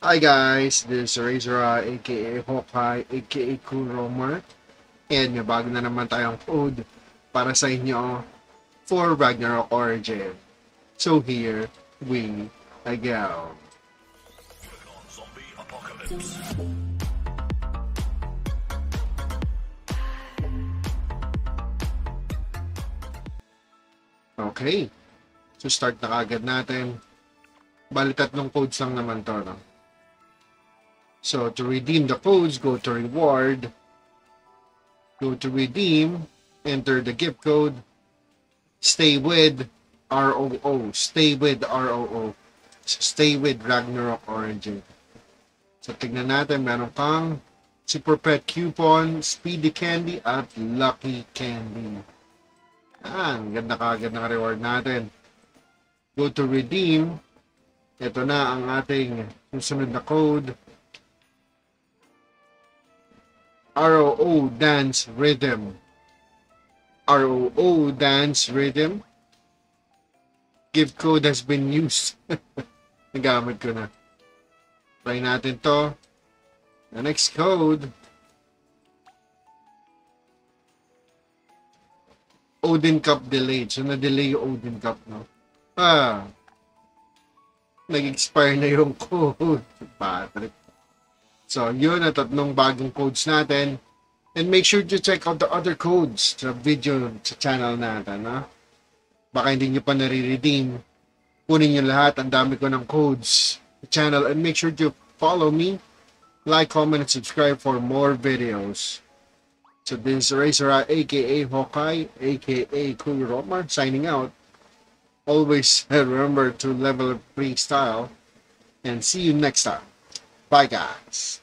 Hi guys, this is Razora aka Hawkeye aka Cool Romer and may bago na naman tayong code para sa inyo for Ragnarok Origin. So here we go. Okay, so start na kagad natin. Bali tatlong codes lang naman to. No? So to redeem the codes, go to reward, go to redeem, enter the gift code, stay with ROO, stay with ROO, so stay with Ragnarok Origin. So tignan natin, meron kang Super Pet Coupon, Speedy Candy, at Lucky Candy. Ang ganda kagad ng reward natin. Go to redeem. Ito na ang ating susunod na code. ROO Dance Rhythm. ROO Dance Rhythm. Gift code has been used. Nagamit ko na. Try natin to. The next code. Odin Cup delayed. So, na-delay yung Odin Cup, no? Ah. Nag-expire na yung code. Patrick. So, yun ang tatlong bagong codes natin. And make sure to check out the other codes sa video sa channel natin, no? Baka hindi nyo pa nare-redeem. Kunin nyo lahat. Ang dami ko ng codes sa channel. And make sure to follow me. Like, comment, and subscribe for more videos. So this is Razor aka Hawkeye, aka Cool Romar, signing out. Always remember to level up freestyle and see you next time. Bye guys.